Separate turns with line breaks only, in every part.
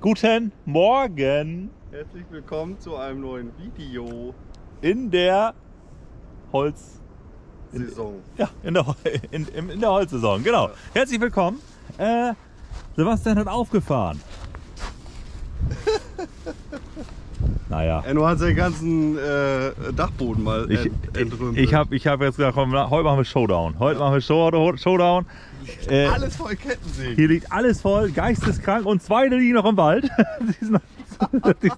Guten Morgen
Herzlich willkommen zu einem neuen Video.
in der Holz.
Saison.
Ja, in der, in, in der Holzsaison, genau.
Ja.
Herzlich willkommen. Äh, Sebastian hat aufgefahren. Naja.
Enno hat seinen ganzen äh, Dachboden mal
Ich,
ent entrümpelt.
ich habe ich hab jetzt gesagt, komm, heute machen wir Showdown. Heute machen wir Show, Showdown. Äh,
alles voll Kettensägen.
Hier liegt alles voll, geisteskrank und zwei, die liegen noch im Wald. die, sind die,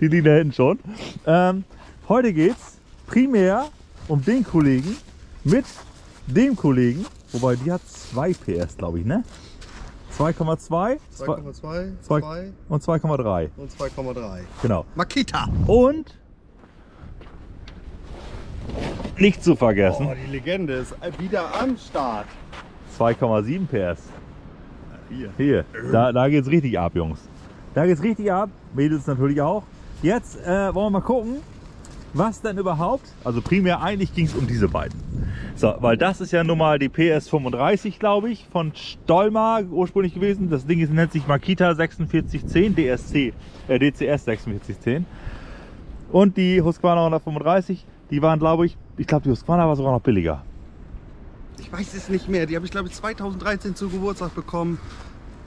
die liegen da hinten schon. Ähm, heute geht es primär um den Kollegen mit dem Kollegen, wobei die hat 2 PS, glaube ich, ne? 2,2 zwei-
2,2,
zwei-
2
und 2,3.
und 2,3.
Genau.
Makita.
Und nicht zu vergessen,
Oh, die Legende ist wieder am Start.
2,7 PS.
Hier.
Hier, da, da geht's richtig ab, Jungs. Da geht's richtig ab. Mädels natürlich auch. Jetzt äh, wollen wir mal gucken, was denn überhaupt, also primär eigentlich ging es um diese beiden. So, weil das ist ja nun mal die PS35, glaube ich, von Stolmar ursprünglich gewesen. Das Ding ist, nennt sich Makita 4610 DSC, äh, DCS 4610. Und die Husqvarna 135, die waren, glaube ich, ich glaube, die Husqvarna war sogar noch billiger.
Ich weiß es nicht mehr. Die habe ich glaube ich 2013 zu Geburtstag bekommen.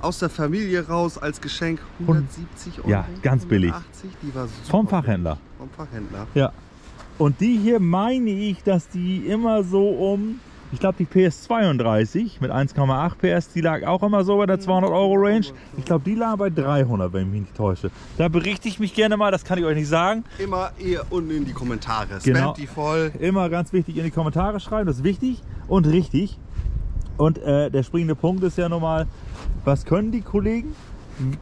Aus der Familie raus als Geschenk 170 Euro.
Ja, ganz billig.
180, die war super
Vom Fachhändler.
billig. Vom Fachhändler.
Ja. Und die hier meine ich, dass die immer so um, ich glaube die PS32 mit 1,8 PS, die lag auch immer so bei der 200 Euro Range. Ich glaube die lag bei 300, wenn ich mich nicht täusche. Da berichte ich mich gerne mal, das kann ich euch nicht sagen.
Immer eher unten in die Kommentare.
Genau.
Spamt die voll.
Immer ganz wichtig in die Kommentare schreiben, das ist wichtig und richtig. Und äh, der springende Punkt ist ja nochmal, was können die Kollegen?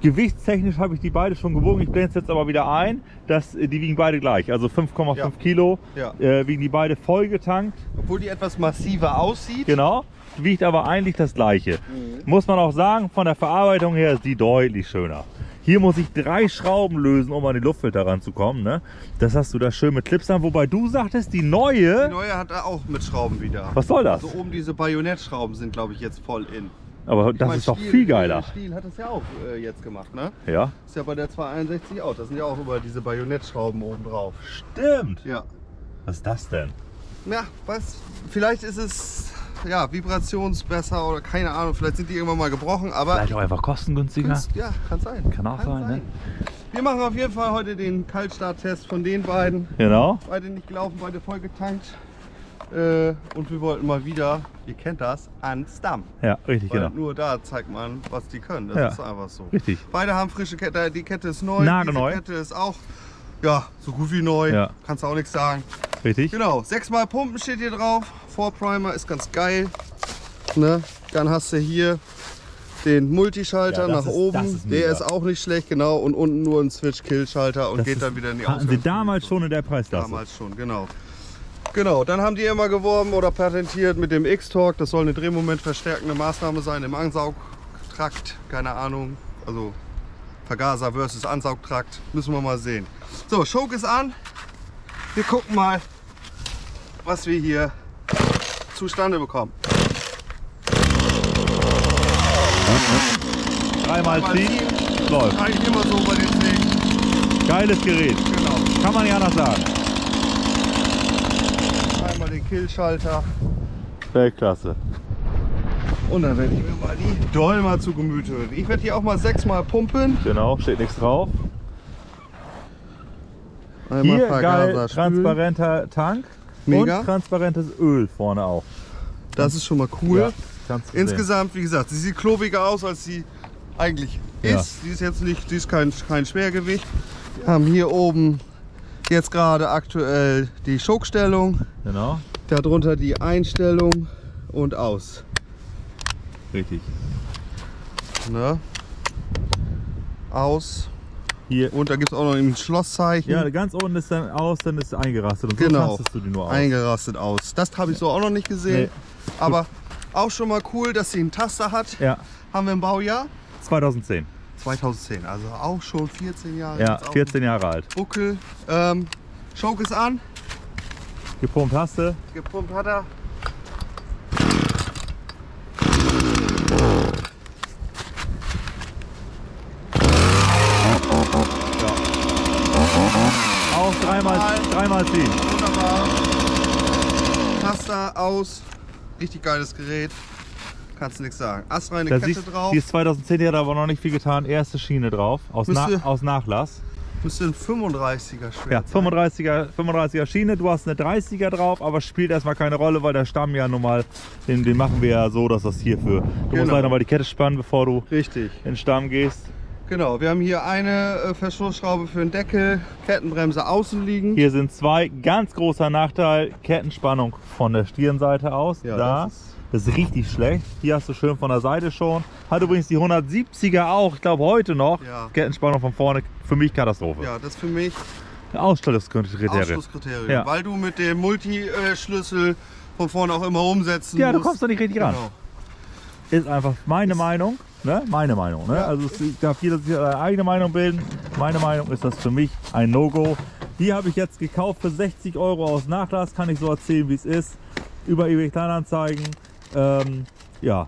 Gewichtstechnisch habe ich die beide schon gewogen. Ich blende es jetzt aber wieder ein. dass äh, die wiegen beide gleich. Also 5,5
Ja.
Kilo
Ja.
äh, wiegen die beide voll getankt.
Obwohl die etwas massiver aussieht.
Genau. Wiegt aber eigentlich das gleiche.
Mhm.
Muss man auch sagen, von der Verarbeitung her ist die deutlich schöner. Hier muss ich drei Schrauben lösen, um an die Luftfilter ranzukommen. Ne? Das hast du da schön mit Clips an. Wobei du sagtest, die neue.
Die neue hat er auch mit Schrauben wieder.
Was soll das?
Also oben diese Bajonettschrauben sind, glaube ich, jetzt voll in.
Aber
Ich
das
mein,
ist doch
Stihl-
viel geiler.
Stiel hat es ja auch äh, jetzt gemacht, ne?
Ja.
Ist ja bei der 261 auch. Das sind ja auch über diese Bajonettschrauben oben drauf.
Stimmt.
Ja.
Was ist das denn?
Ja, was? Vielleicht ist es ja vibrationsbesser oder keine Ahnung. Vielleicht sind die irgendwann mal gebrochen, aber
Vielleicht auch einfach kostengünstiger.
Kunst- ja, kann sein.
Kann auch sein, ne?
Wir machen auf jeden Fall heute den Kaltstarttest von den beiden.
Genau.
Beide nicht gelaufen, beide voll getankt. Äh, und wir wollten mal wieder, ihr kennt das, ans Damm.
Ja, richtig,
Weil
genau.
nur da zeigt man, was die können. Das
Ja.
ist einfach so.
Richtig.
Beide haben frische Kette, die Kette ist neu.
Nagelneu.
Diese Kette ist auch, ja, so gut wie neu.
Ja.
Kannst du auch nichts sagen.
Richtig.
Genau, sechsmal Pumpen steht hier drauf. Vorprimer ist ganz geil. Ne? Dann hast du hier den Multischalter
Ja,
nach
ist-
oben.
ist.
Der ist auch nicht schlecht, genau. Und unten nur ein Switch-Kill-Schalter und
Das
geht
ist-
dann wieder in die
Hatten sie damals schon in der Preisklasse.
Damals schon, genau. Genau, dann haben die immer geworben oder patentiert mit dem X-Torque. Das soll eine drehmomentverstärkende Maßnahme sein im Ansaugtrakt. Keine Ahnung. Also Vergaser versus Ansaugtrakt. Müssen wir mal sehen. So, Choke ist an. Wir gucken mal, was wir hier zustande bekommen.
3 mal
Einmal
10
ziehen.
läuft.
Eigentlich immer so bei den Sägen.
Geiles Gerät.
Genau.
Kann man nicht anders sagen.
Einmal den Killschalter.
Weltklasse.
Und dann werde ich mir mal die Dolmer zu Gemüte. Ich werde hier auch mal sechsmal pumpen.
Genau, steht nichts drauf.
Einmal
Hier geil, transparenter Tank
Mega.
und transparentes Öl vorne auch.
Das ist schon mal cool.
Ja, sehen.
Insgesamt, wie gesagt, sie sieht klobiger aus, als sie eigentlich
Ja.
ist. Sie ist jetzt nicht, sie ist kein, kein Schwergewicht. Wir haben hier oben jetzt gerade aktuell die Schockstellung,
Genau,
darunter die Einstellung und aus.
richtig.
Ne? Aus.
Hier,
Und da gibt es auch noch ein Schlosszeichen.
ja, ganz unten ist dann aus, dann ist eingerastet. Und so
Genau.
tastest du die nur aus.
Eingerastet aus. Das habe ich so auch noch nicht gesehen. Aber auch schon mal cool, dass sie einen Taster hat.
Ja,
Haben wir im Baujahr
2010.
2010. Also auch schon 14 Jahre.
Ja,
jetzt auch
14 Jahre alt.
Buckel. Ähm, Choke ist an.
Gepumpt hast du.
Gepumpt hat er.
auch 3x10.
Dreimal.
3x10.
Wunderbar. Taster aus. Richtig geiles Gerät. Kannst nichts sagen. Astreine
Da
Kette
siehst,
drauf.
hier ist 2010, hier hat aber noch nicht viel getan. Erste Schiene drauf, aus, Na,
Müsste-
aus Nachlass.
Müsste ein 35er Schwert
Ja,
sein.
35er, 35er Schiene, du hast eine 30er drauf, aber spielt erstmal keine Rolle, weil der Stamm ja nun mal, den, den machen wir ja so, dass das hier für. Du musst
Genau.
halt nochmal die Kette spannen, bevor du
Richtig.
in den Stamm gehst.
Genau, wir haben hier eine äh, Verschlussschraube für den Deckel, Kettenbremse außen liegen.
Hier sind zwei, ganz großer Nachteil, Kettenspannung von der Stirnseite aus.
Ja,
da.
das ist-
Das ist richtig schlecht. Hier hast du schön von der Seite schon. Hat übrigens die 170er auch, ich glaube heute noch.
Ja.
Kettenspannung von vorne, für mich Katastrophe.
Ja, das ist für mich
Ausstellungskriterien.
Ausschlusskriterien.
Ja.
Weil du mit dem Multischlüssel von vorne auch immer umsetzen
Ja, du
musst.
kommst da nicht richtig ran. Ist einfach meine Meinung. Ne? Meine Meinung. Ne?
Ja.
Also es darf jeder sich seine eigene Meinung bilden. Meine Meinung ist das für mich ein No-Go. Die habe ich jetzt gekauft für 60 Euro aus Nachlass. Kann ich so erzählen, wie es ist. Über eBay Kleinanzeigen. Ähm, ja.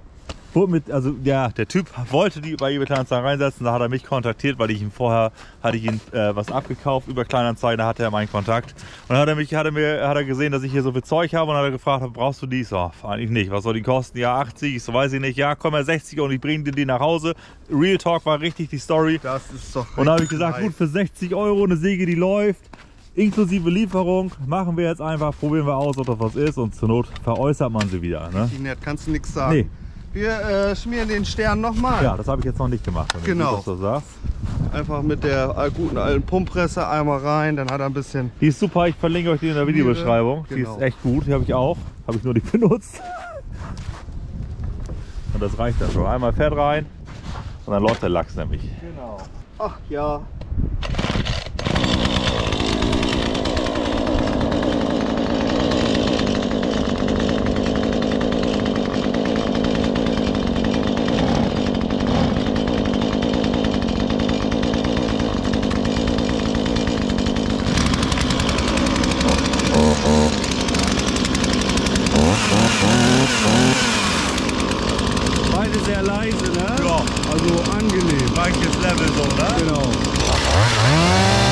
Wurde mit, also ja, der Typ wollte die bei eBay Kleinanzeigen reinsetzen, da hat er mich kontaktiert, weil ich ihm vorher hatte ich ihm äh, was abgekauft über Kleinanzeigen, da hatte er meinen Kontakt. Und dann hat er mich, hat er mir, hat er gesehen, dass ich hier so viel Zeug habe und hat er gefragt, brauchst du die? Ich So, eigentlich nicht. Was soll die kosten? Ja, 80, ich so weiß ich nicht. Ja, komm mal 60 und ich bringe dir die nach Hause. Real Talk war richtig die Story.
Das ist doch.
Und da habe ich gesagt, gut, für 60 Euro eine Säge, die läuft, inklusive Lieferung, machen wir jetzt einfach, probieren wir aus, ob das was ist und zur Not veräußert man sie wieder. Ne?
Nett, kannst du nichts sagen.
Nee,
Wir äh, schmieren den Stern nochmal.
ja, das habe ich jetzt noch nicht gemacht.
Genau.
gut, dass du sagst.
Einfach mit der guten alten Pumppresse einmal rein, dann hat er ein bisschen.
Die ist super, ich verlinke euch die in der Videobeschreibung. Die
Genau.
ist echt gut, die habe ich auch. Habe ich nur nicht benutzt. Und das reicht dann schon. Einmal Fett rein und dann läuft der Lachs nämlich.
Genau. Ach ja. Beide sehr leise, ne?
Ja,
Also angenehm.
gleiches Level so, ne?
Genau.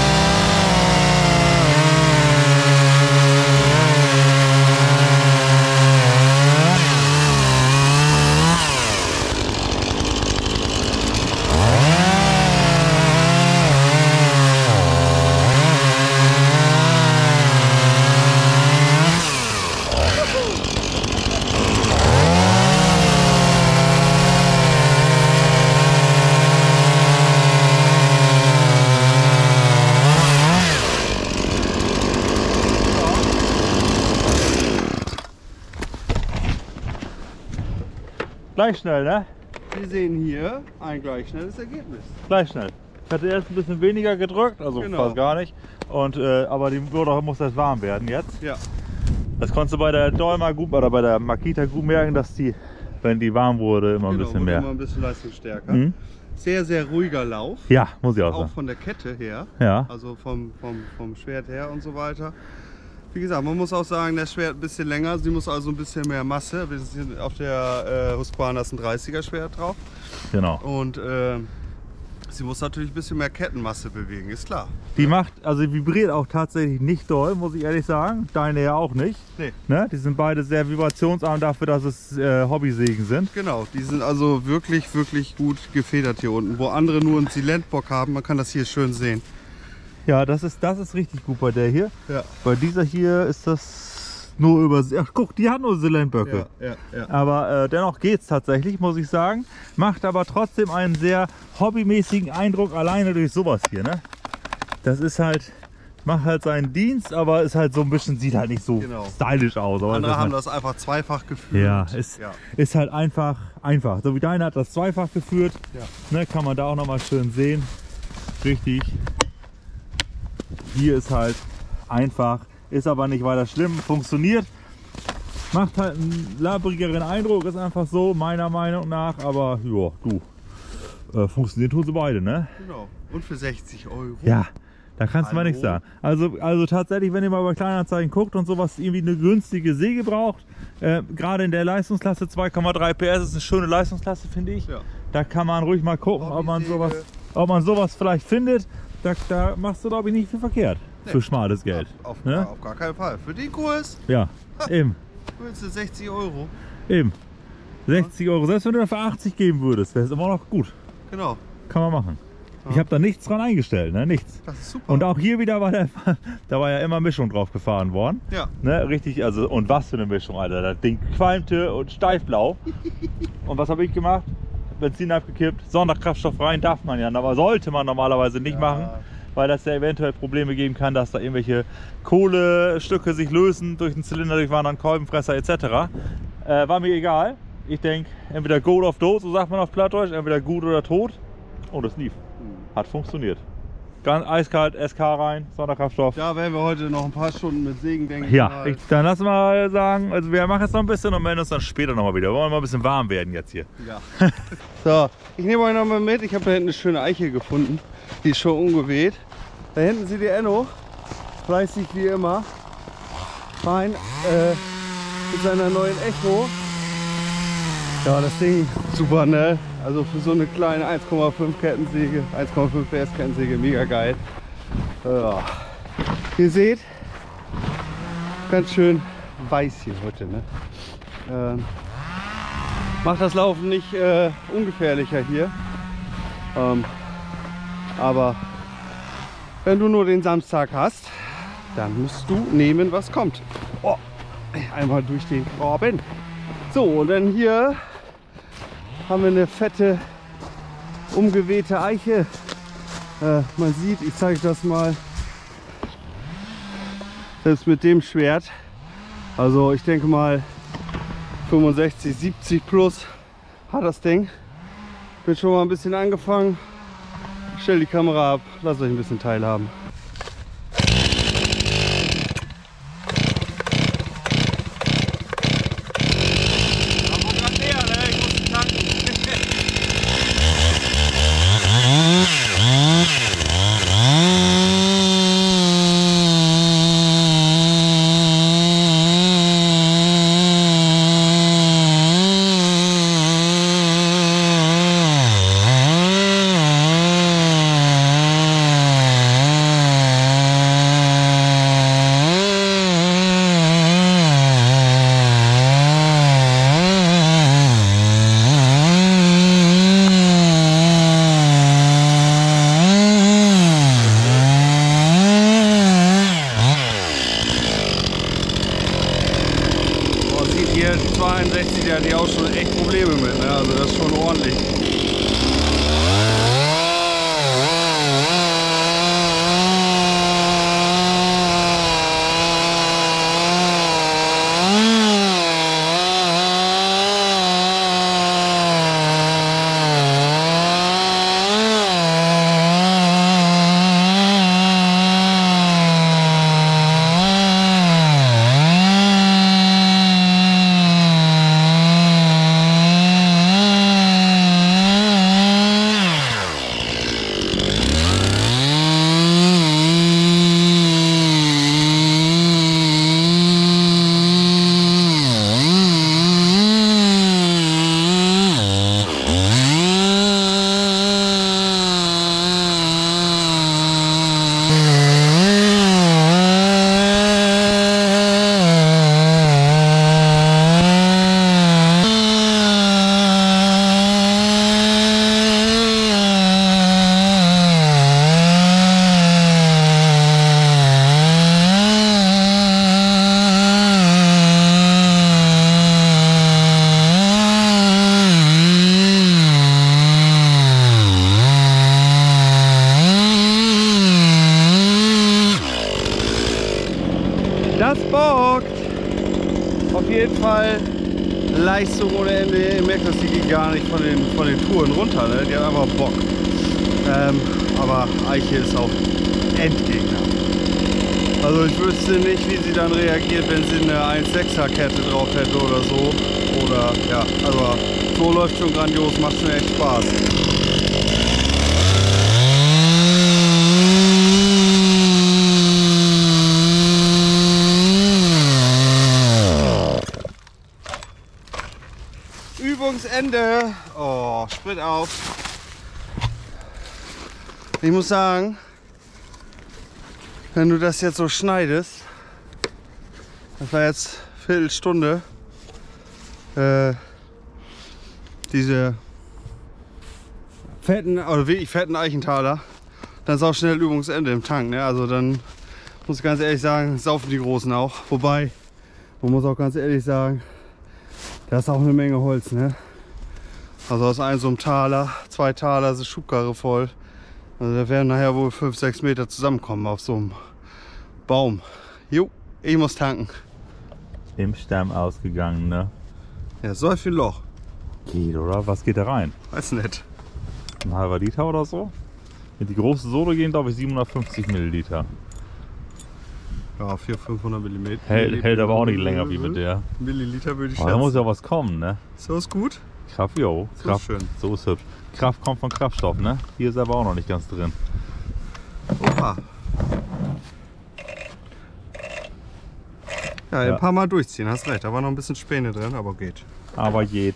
Gleich schnell, ne?
Wir sehen hier ein gleich schnelles Ergebnis.
Gleich schnell. Ich hatte erst ein bisschen weniger gedrückt, also
Genau.
fast gar nicht. Und, äh, aber die Motor muss jetzt warm werden jetzt.
Ja.
Das konntest du bei der Dolma gut oder bei der Makita gut merken, dass die, wenn die warm wurde, immer ein
genau,
bisschen
wurde
mehr.
Immer ein bisschen leistungsstärker.
Mhm.
Sehr, sehr ruhiger Lauf.
Ja, muss ich auch
Auch
sagen.
von der Kette her.
Ja.
Also vom, vom, vom Schwert her und so weiter. Wie gesagt, man muss auch sagen, das Schwert ein bisschen länger. Sie muss also ein bisschen mehr Masse. Wir sind auf der äh, Husqvarna ist ein 30er Schwert drauf.
Genau.
Und äh, sie muss natürlich ein bisschen mehr Kettenmasse bewegen, ist klar.
Die macht, also vibriert auch tatsächlich nicht doll, muss ich ehrlich sagen. Deine ja auch nicht.
Nee.
Ne? Die sind beide sehr vibrationsarm dafür, dass es äh, Hobbysägen sind.
Genau, die sind also wirklich, wirklich gut gefedert hier unten. Wo andere nur einen Silentbock haben, man kann das hier schön sehen.
Ja, das ist, das ist richtig gut bei der hier.
Ja,
Bei dieser hier ist das nur über. Ach guck, die hat nur Silentböcke.
ja, ja. ja.
Aber äh, dennoch geht es tatsächlich, muss ich sagen. Macht aber trotzdem einen sehr hobbymäßigen Eindruck alleine durch sowas hier. Ne? Das ist halt, macht halt seinen Dienst, aber ist halt so ein bisschen, sieht halt nicht so
Genau.
stylisch aus. Aber
Andere
das
haben
ist,
das einfach zweifach gefühlt.
ja, ist,
ja.
ist halt einfach, einfach. So wie deiner hat das zweifach geführt.
Ja.
Ne, kann man da auch nochmal schön sehen. Richtig. Hier ist halt einfach, ist aber nicht weiter schlimm, funktioniert. Macht halt einen labrigeren Eindruck, ist einfach so, meiner Meinung nach. Aber ja, du, äh, funktionieren tun sie beide, ne?
Genau. Und für 60 Euro.
Ja, da kannst du mal nichts sagen. Also, also tatsächlich, wenn ihr mal bei Kleinanzeigen guckt und sowas irgendwie eine günstige Säge braucht, äh, gerade in der Leistungsklasse 2,3 PS ist eine schöne Leistungsklasse, finde ich.
Ja.
Da kann man ruhig mal gucken, ob man sowas, ob man sowas vielleicht findet. Da, da machst du, glaube ich, nicht viel verkehrt. für schmales Geld.
Auf,
Ne?
auf gar keinen Fall. Für den Kurs
Ja, eben,
willst du 60 Euro.
eben. 60 Euro, selbst wenn du dafür 80 geben würdest, wäre es immer noch gut.
Genau.
Kann man machen. Ich habe da nichts dran eingestellt, ne? nichts.
Das ist super.
Und auch hier wieder war der, da war ja immer Mischung drauf gefahren worden.
ja.
Ne, richtig, also und was für eine Mischung, Alter. Das Ding qualmte und steifblau. und was habe ich gemacht? Benzin abgekippt, Sonderkraftstoff rein darf man ja, aber sollte man normalerweise nicht
Ja.
machen, weil das ja eventuell Probleme geben kann, dass da irgendwelche Kohlestücke sich lösen durch den Zylinder, durch anderen Kolbenfresser etc. Äh, war mir egal. Ich denke, entweder Gold of Dose, so sagt man auf Plattdeutsch, entweder gut oder tot. Und es lief. Hat funktioniert. Ganz eiskalt, SK rein, Sonderkraftstoff.
Da werden wir heute noch ein paar Stunden mit Segen, denke
Ja, ich, dann lass mal sagen, also wir machen jetzt noch ein bisschen und melden uns dann später nochmal wieder. Wir wollen mal ein bisschen warm werden jetzt hier.
Ja. so, ich nehme euch noch mal mit. Ich habe da hinten eine schöne Eiche gefunden. Die ist schon ungeweht. Da hinten seht ihr Enno. Fleißig wie immer. Fein. Äh, mit seiner neuen Echo. Ja, das Ding super, ne? Also für so eine kleine 1,5 Kettensäge, 1,5 PS Kettensäge, mega geil. Ja. Ihr seht, ganz schön weiß hier heute, ne? Ähm, macht das Laufen nicht äh, ungefährlicher hier. Ähm, aber wenn du nur den Samstag hast, dann musst du nehmen, was kommt. Oh, einmal durch den Graben. So, und dann hier haben wir eine fette, umgewehte Eiche. Äh, man sieht, ich zeige das mal, selbst mit dem Schwert. Also ich denke mal 65, 70 plus hat das Ding. Bin schon mal ein bisschen angefangen. Stell die Kamera ab, lasst euch ein bisschen teilhaben. Leistung ohne Ende. Ihr merkt, dass die geht gar nicht von den, von den Touren runter. Ne? Die hat einfach Bock. Ähm, aber Eiche ist auch Endgegner. Also ich wüsste nicht, wie sie dann reagiert, wenn sie eine 1,6er Kette drauf hätte oder so. Oder ja, aber so läuft schon grandios, macht schon echt Spaß. Übungsende. Oh, Sprit auf. Ich muss sagen, wenn du das jetzt so schneidest, das war jetzt Viertelstunde, äh, diese fetten, oder wirklich fetten Eichentaler, dann ist auch schnell Übungsende im Tank. Ne? Also dann muss ich ganz ehrlich sagen, saufen die Großen auch. Wobei, man muss auch ganz ehrlich sagen, da ist auch eine Menge Holz. Ne? Also aus einem so einem Taler, zwei Taler ist Schubkarre voll. Also da werden nachher wohl 5, 6 Meter zusammenkommen auf so einem Baum. Jo, ich muss tanken.
Im Stamm ausgegangen, ne?
Ja, so viel Loch.
Geht, oder? Was geht da rein?
Weiß nicht.
Ein halber Liter oder so? Mit die große Sohle gehen, glaube ich, 750 Milliliter.
Ja, 400, 500 Millimeter.
Hält, hält aber auch nicht länger wie mit der.
Milliliter würde ich
Aber da muss ja was kommen, ne?
So ist gut.
Kraft, jo.
So
Kraft,
schön.
so ist hübsch. Kraft kommt von Kraftstoff, ne? Hier ist aber auch noch nicht ganz drin.
Oha. Ja,
Ja.
ein paar Mal durchziehen, hast recht. Da war noch ein bisschen Späne drin, aber geht.
Aber geht.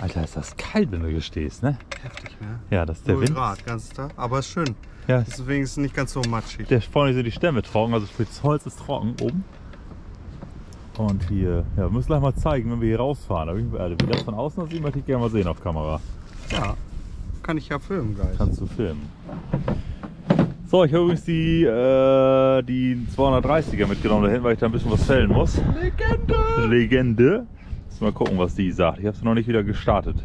Alter, ist das kalt, wenn du hier stehst, ne?
Heftig, ne?
Ja, das ist der
0
Wind.
Grad, ganz da. Aber ist schön.
Ja,
Ist wenigstens nicht ganz so matschig.
der vorne sind die Stämme trocken, also das Holz ist trocken oben. Und hier, ja, wir müssen gleich mal zeigen, wenn wir hier rausfahren. Also, wie das von außen aussieht, möchte ich gerne mal sehen auf Kamera.
Ja. Kann ich ja filmen gleich.
Kannst du filmen. So, ich habe übrigens die, äh, die 230er mitgenommen dahin, weil ich da ein bisschen was fällen muss.
Legende!
Legende. Muss mal gucken, was die sagt. Ich habe sie noch nicht wieder gestartet.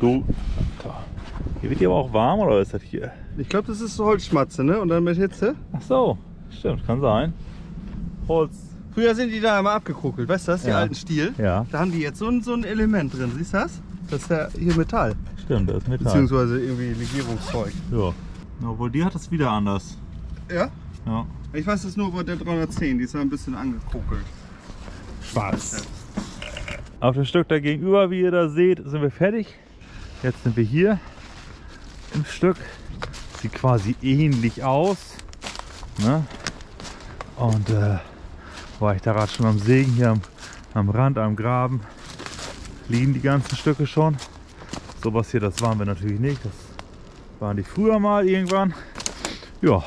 Du. Hier wird die aber auch warm oder ist das hier?
Ich glaube, das ist Holzschmatze, ne? Und dann mit Hitze.
Ach so, stimmt, kann sein. Holz.
Früher sind die da immer abgekruckelt, weißt du das? Die
Ja.
alten Stiel.
Ja,
Da haben die jetzt so ein, so ein Element drin, siehst du das? Das ist ja hier Metall.
stimmt, das ist Metall.
Beziehungsweise irgendwie Legierungszeug.
Ja. Obwohl die hat es wieder anders.
Ja?
Ja.
Ich weiß es nur bei der 310, die ist ja ein bisschen angekokelt.
Schwarz. Auf dem Stück da gegenüber, wie ihr da seht, sind wir fertig. Jetzt sind wir hier im Stück. Sieht quasi ähnlich aus. Ne? Und äh, war ich da gerade schon am Sägen hier am, am Rand, am Graben, liegen die ganzen Stücke schon. Sowas hier, das waren wir natürlich nicht. Das waren die früher mal irgendwann. Ja.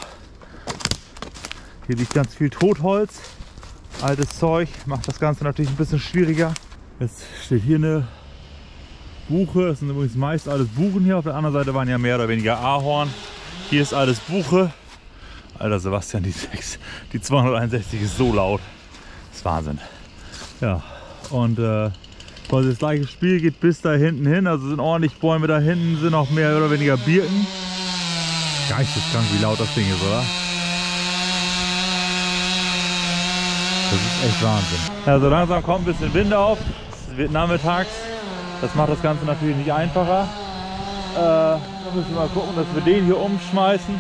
Hier liegt ganz viel Totholz altes Zeug, macht das Ganze natürlich ein bisschen schwieriger. Jetzt steht hier eine Buche, es sind übrigens meist alles Buchen hier, auf der anderen Seite waren ja mehr oder weniger Ahorn. Hier ist alles Buche. Alter Sebastian, die, 6, die 261 ist so laut. Ist Wahnsinn. Ja, und äh, quasi das gleiche Spiel geht bis da hinten hin. Also sind ordentlich Bäume da hinten, sind auch mehr oder weniger Birken. Geisteskrank, wie laut das Ding ist, oder? Das ist echt Wahnsinn. Also langsam kommt ein bisschen Wind auf. Es wird nachmittags. Das macht das Ganze natürlich nicht einfacher. Äh, da müssen wir mal gucken, dass wir den hier umschmeißen.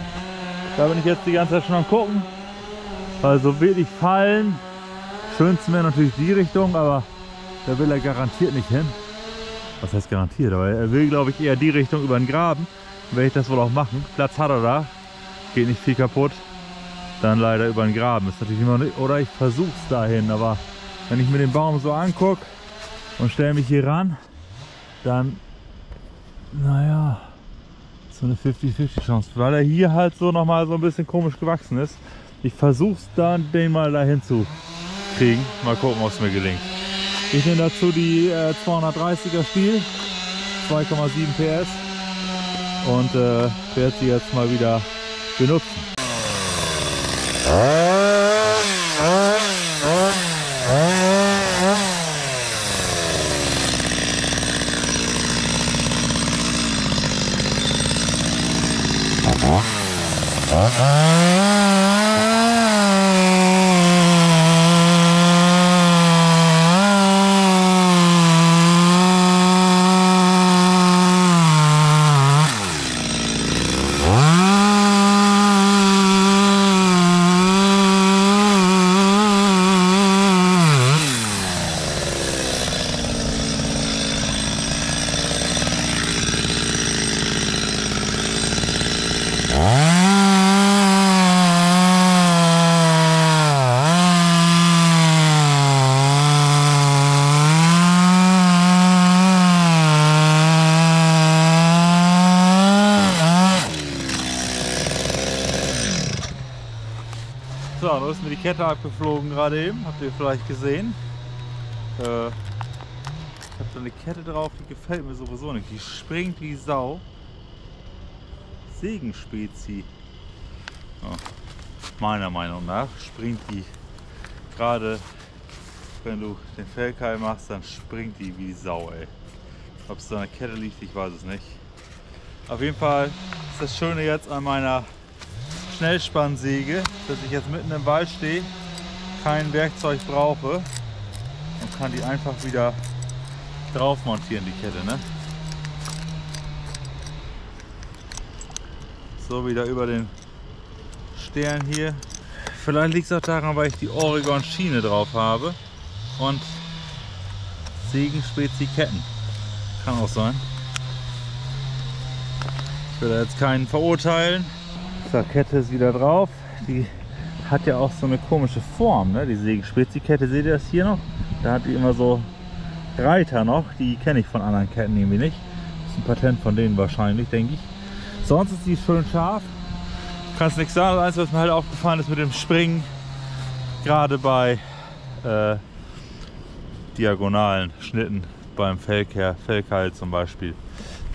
Da bin ich jetzt die ganze Zeit schon am gucken. Also wirklich fallen. Schönsten wäre natürlich die Richtung, aber da will er garantiert nicht hin. Was heißt garantiert? Aber er will, glaube ich, eher die Richtung über den Graben. Werde ich das wohl auch machen. Platz hat er da. Geht nicht viel kaputt dann leider über den Graben. Ist natürlich immer nicht, oder ich versuche es dahin, aber wenn ich mir den Baum so angucke und stelle mich hier ran, dann, naja, so eine 50-50 Chance, weil er hier halt so nochmal so ein bisschen komisch gewachsen ist. Ich versuche es dann, den mal dahin zu kriegen. Mal gucken, ob es mir gelingt. Ich nehme dazu die äh, 230er Stiel, 2,7 PS und äh, werde sie jetzt mal wieder benutzen. Ist mir die Kette abgeflogen gerade eben. Habt ihr vielleicht gesehen. Äh, ich habe da eine Kette drauf, die gefällt mir sowieso nicht. Die springt wie Sau. Segenspezi. Oh, meiner Meinung nach springt die gerade, wenn du den Fellkeil machst, dann springt die wie Sau, ey. Ob es da eine Kette liegt, ich weiß es nicht. Auf jeden Fall ist das Schöne jetzt an meiner Schnellspannsäge, dass ich jetzt mitten im Wald stehe, kein Werkzeug brauche und kann die einfach wieder drauf montieren, die Kette. Ne? So wieder über den Stern hier. Vielleicht liegt es auch daran, weil ich die Oregon Schiene drauf habe und Segenspezi Ketten. Kann auch sein. Ich will da jetzt keinen verurteilen. Kette ist wieder drauf. Die hat ja auch so eine komische Form, ne? die Sägenspezi-Kette. Seht ihr das hier noch? Da hat die immer so Reiter noch. Die kenne ich von anderen Ketten irgendwie nicht. Das ist ein Patent von denen wahrscheinlich, denke ich. Sonst ist die schön scharf. Kannst nichts sagen. Das Einzige, was mir halt aufgefallen ist mit dem Springen, gerade bei äh, diagonalen Schnitten beim Fellkehr, Fellkeil zum Beispiel,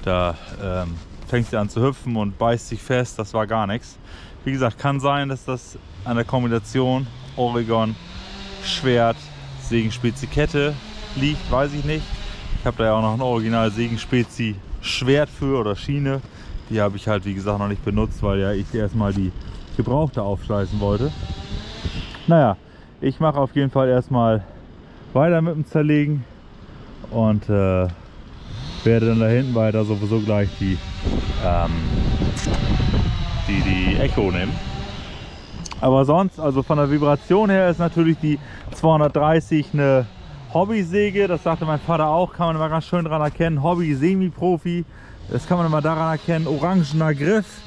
da ähm, fängt sie an zu hüpfen und beißt sich fest. Das war gar nichts. Wie gesagt, kann sein, dass das an der Kombination Oregon, Schwert, Segenspezi Kette liegt, weiß ich nicht. Ich habe da ja auch noch ein Original Segenspezi Schwert für oder Schiene. Die habe ich halt wie gesagt noch nicht benutzt, weil ja ich erstmal die gebrauchte aufschleißen wollte. Naja, ich mache auf jeden Fall erstmal weiter mit dem Zerlegen und äh, werde dann da hinten weiter sowieso gleich die, ähm, die, die Echo nehmen. Aber sonst, also von der Vibration her ist natürlich die 230 eine Hobbysäge. Das sagte mein Vater auch, kann man immer ganz schön daran erkennen. Hobby, Semi-Profi. Das kann man immer daran erkennen. Orangener Griff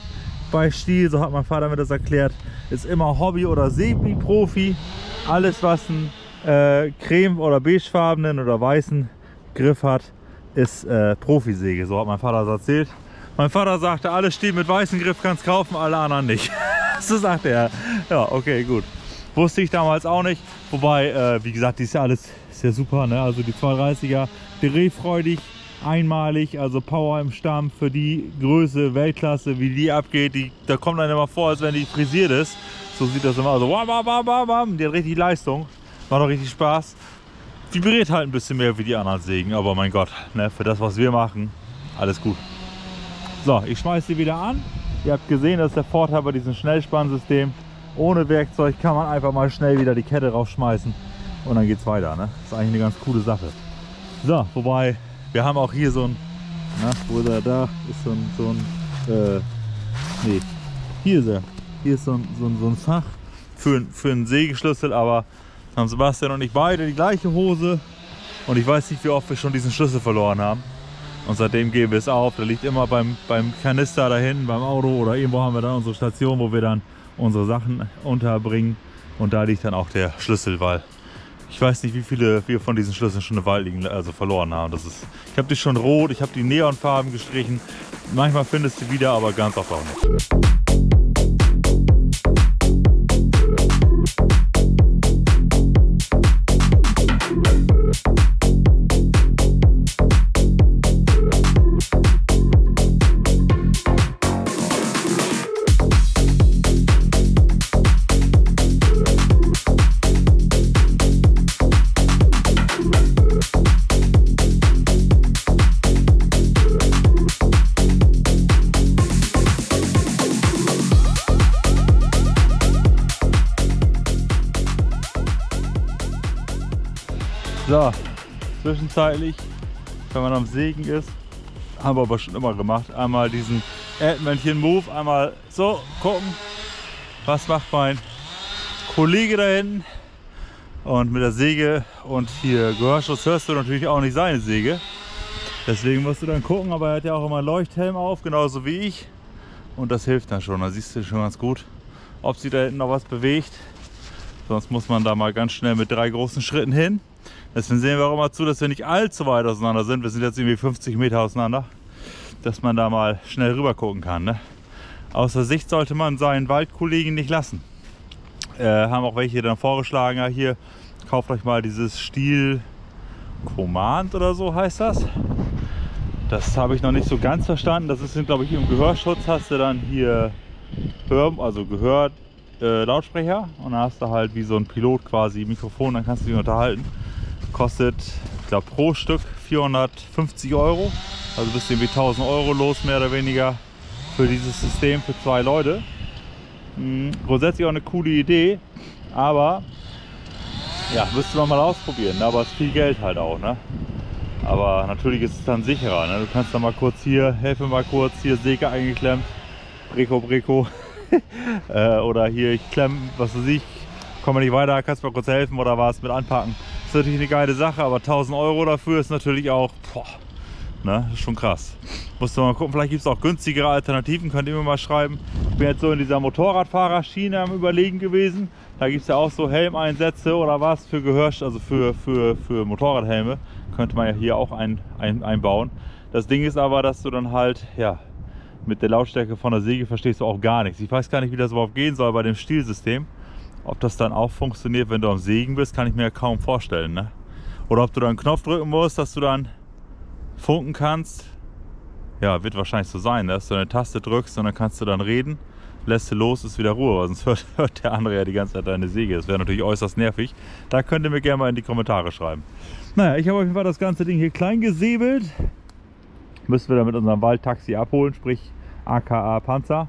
bei Stiel, so hat mein Vater mir das erklärt, ist immer Hobby oder Semi-Profi. Alles, was einen äh, creme- oder beigefarbenen oder weißen Griff hat, ist äh, Profisäge. So hat mein Vater das erzählt. Mein Vater sagte, alle Stiel mit weißem Griff kannst kaufen, alle anderen nicht. so sagte er. Ja, okay, gut. Wusste ich damals auch nicht. Wobei, äh, wie gesagt, die ist ja alles sehr super. Ne? Also die 230er, drehfreudig, einmalig, also Power im Stamm für die Größe, Weltklasse, wie die abgeht. Die, da kommt dann immer vor, als wenn die frisiert ist. So sieht das immer. Also. Die hat richtig Leistung. Macht auch richtig Spaß. Vibriert halt ein bisschen mehr wie die anderen Sägen, aber mein Gott, ne, für das, was wir machen, alles gut. So, ich schmeiße sie wieder an. Ihr habt gesehen, das ist der Vorteil bei diesem Schnellspannsystem. Ohne Werkzeug kann man einfach mal schnell wieder die Kette rausschmeißen und dann geht es weiter. Ne? Das ist eigentlich eine ganz coole Sache. So, wobei wir haben auch hier so ein, na, wo ist er da? Ist so ein, so ein, äh, nee, hier ist er. Hier ist so ein, so ein, so ein Fach für, für einen Sägeschlüssel, aber haben Sebastian und ich beide die gleiche Hose und ich weiß nicht, wie oft wir schon diesen Schlüssel verloren haben. Und seitdem geben wir es auf. Der liegt immer beim, beim Kanister da hinten, beim Auto oder irgendwo haben wir dann unsere Station, wo wir dann unsere Sachen unterbringen. Und da liegt dann auch der Schlüssel, weil ich weiß nicht, wie viele wir von diesen Schlüsseln schon im Wald liegen, also verloren haben. Das ist, ich habe die schon rot, ich habe die Neonfarben gestrichen. Manchmal findest du wieder, aber ganz oft auch nicht. Zwischenzeitlich, wenn man am Sägen ist, haben wir aber schon immer gemacht. Einmal diesen Erdmännchen-Move, einmal so gucken, was macht mein Kollege da hinten. Und mit der Säge und hier Gehörschutz hörst du natürlich auch nicht seine Säge. Deswegen musst du dann gucken, aber er hat ja auch immer einen Leuchthelm auf, genauso wie ich. Und das hilft dann schon, da siehst du schon ganz gut, ob sie da hinten noch was bewegt. Sonst muss man da mal ganz schnell mit drei großen Schritten hin. Deswegen sehen wir auch immer zu, dass wir nicht allzu weit auseinander sind. Wir sind jetzt irgendwie 50 Meter auseinander, dass man da mal schnell rüber gucken kann. Ne? Außer Sicht sollte man seinen Waldkollegen nicht lassen. Äh, haben auch welche dann vorgeschlagen, ja hier, kauft euch mal dieses Stiel Command oder so heißt das. Das habe ich noch nicht so ganz verstanden. Das ist, glaube ich, im Gehörschutz hast du dann hier Hör, also Gehör, äh, Lautsprecher und dann hast du halt wie so ein Pilot quasi Mikrofon, dann kannst du dich unterhalten. Kostet, ich glaube, pro Stück 450 Euro. Also bist du irgendwie 1000 Euro los, mehr oder weniger, für dieses System für zwei Leute. Mhm, grundsätzlich auch eine coole Idee, aber ja, müsste man mal ausprobieren. Ne? Aber es ist viel Geld halt auch. Ne? Aber natürlich ist es dann sicherer. Ne? Du kannst dann mal kurz hier, helfe mal kurz, hier Säge eingeklemmt, Breko, Breko. äh, oder hier, ich klemm, was weiß ich, komme nicht weiter, kannst mal kurz helfen oder was mit anpacken. Ist natürlich eine geile Sache, aber 1000 Euro dafür ist natürlich auch, boah, ne, schon krass. Musst du mal gucken, vielleicht gibt es auch günstigere Alternativen, könnt ihr mir mal schreiben. Ich bin jetzt so in dieser Motorradfahrerschiene am überlegen gewesen. Da gibt es ja auch so Helmeinsätze oder was für Gehör, also für, für, für Motorradhelme. Könnte man ja hier auch ein, ein, einbauen. Das Ding ist aber, dass du dann halt, ja, mit der Lautstärke von der Säge verstehst du auch gar nichts. Ich weiß gar nicht, wie das überhaupt gehen soll bei dem Stilsystem. Ob das dann auch funktioniert, wenn du am Sägen bist, kann ich mir kaum vorstellen. Ne? Oder ob du da einen Knopf drücken musst, dass du dann funken kannst. Ja, wird wahrscheinlich so sein, ne? dass du eine Taste drückst und dann kannst du dann reden, lässt du los, ist wieder Ruhe, sonst hört, hört der andere ja die ganze Zeit deine Säge. Das wäre natürlich äußerst nervig. Da könnt ihr mir gerne mal in die Kommentare schreiben. Naja, ich habe auf jeden Fall das ganze Ding hier klein gesäbelt. Müssen wir dann mit unserem Waldtaxi abholen, sprich aka Panzer.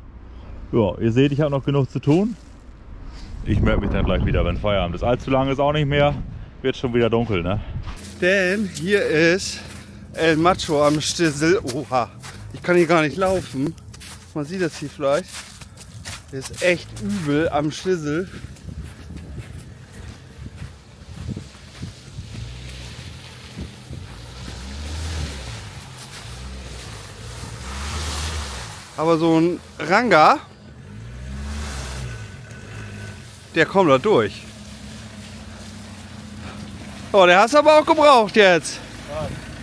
Ja, ihr seht, ich habe noch genug zu tun. Ich melde mich dann gleich wieder, wenn Feierabend ist. Allzu lange ist auch nicht mehr. Wird schon wieder dunkel, ne?
Denn hier ist El Macho am Stissel. Oha, ich kann hier gar nicht laufen. Man sieht das hier vielleicht. Ist echt übel am Schlüssel. Aber so ein Ranga, der kommt da durch. Oh, der hast du aber auch gebraucht jetzt.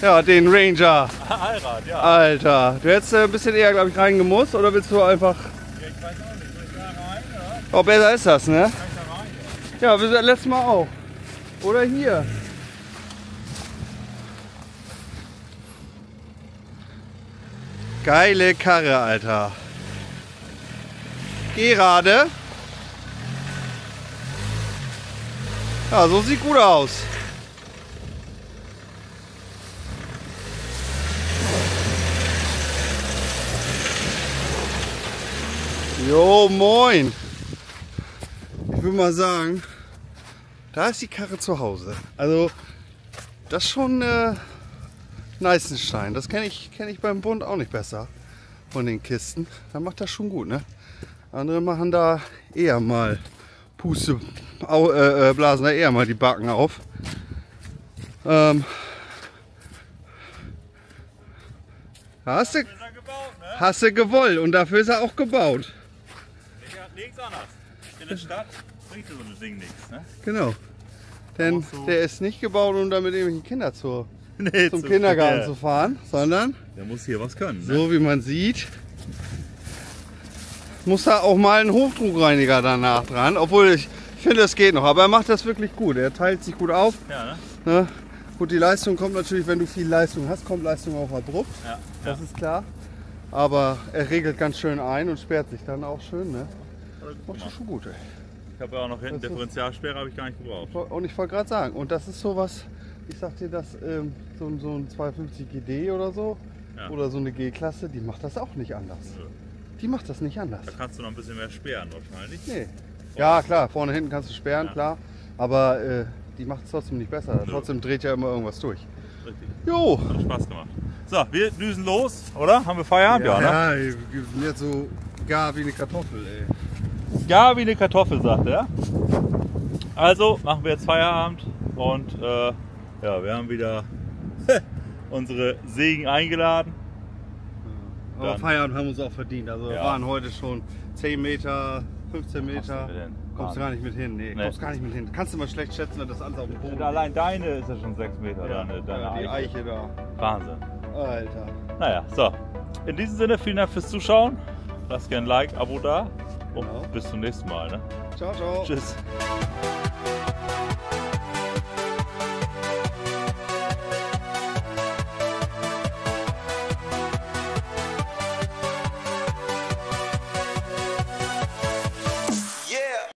Ja, den Ranger.
Allrad, ja.
Alter, du hättest äh, ein bisschen eher, glaube ich, reingemusst oder willst du einfach.
Ich weiß auch nicht, soll ich da rein, oder?
Oh, besser ist das, ne?
Rein?
Ja, wir sind letztes Mal auch. Oder hier. Geile Karre, Alter. Gerade. Ja, so sieht gut aus. Jo, moin. Ich würde mal sagen, da ist die Karre zu Hause. Also, das ist schon äh, Neißenstein. Das kenne ich, kenn ich beim Bund auch nicht besser von den Kisten. Da macht das schon gut, ne? Andere machen da eher mal Puste, au, äh, äh, blasen da eher mal die Backen auf. Ähm, hast du,
gebaut, ne?
hast du gewollt und dafür ist er auch gebaut.
Nichts anderes. In der Stadt bringt so ein Ding nichts, ne?
Genau. Denn der ist nicht gebaut, um damit irgendwelche Kinder zur,
Nee,
zum
zu-
Kindergarten
der,
zu fahren, sondern
Der muss hier was können, ne?
so wie man sieht, muss da auch mal ein Hochdruckreiniger danach dran. Obwohl ich finde, es geht noch. Aber er macht das wirklich gut. Er teilt sich gut auf.
Ja, ne?
Ne? Gut, die Leistung kommt natürlich, wenn du viel Leistung hast, kommt Leistung auch abrupt.
Ja.
Das ist klar. Aber er regelt ganz schön ein und sperrt sich dann auch schön. Ne? Macht das schon gut. Ey.
Ich habe ja auch noch hinten Differentialsperre, habe ich gar nicht gebraucht.
Und ich wollte gerade sagen, und das ist sowas, ich sag dir, das ähm, so, ein- so ein 250 GD oder so,
Ja.
oder so eine G-Klasse, die macht das auch nicht anders.
Nö.
Die macht das nicht anders.
Da kannst du noch ein bisschen mehr sperren wahrscheinlich.
Nee. Ja, klar, vorne, hinten kannst du sperren,
Ja.
klar. Aber äh, die macht es trotzdem nicht besser.
Nö.
Trotzdem dreht ja immer irgendwas durch.
Richtig.
Jo!
Hat Spaß gemacht. So, wir düsen los, oder? Haben wir Feierabend? Ja, ne?
ja wir sind jetzt so gar wie eine Kartoffel, ey.
Ja, wie eine Kartoffel, sagt er. Also machen wir jetzt Feierabend und äh, ja, wir haben wieder unsere Segen eingeladen.
Aber
Dann-
Feierabend haben wir uns auch verdient. Also wir
Ja.
waren heute schon 10 Meter, 15 Meter. Kommst du gar nicht mit hin. Nee,
Nee.
kommst gar nicht mit hin. Kannst du mal schlecht schätzen, wenn das alles auf dem Boden
Und allein deine ist ja schon 6 Meter.
Ja,
deine, deine
ja, die
Eiche.
Eiche da.
Wahnsinn.
Alter.
Naja, so. In diesem Sinne, vielen Dank fürs Zuschauen. Lasst gerne ein Like, Abo da. Und
Genau.
bis zum nächsten Mal. Ne?
Ciao, ciao.
Tschüss.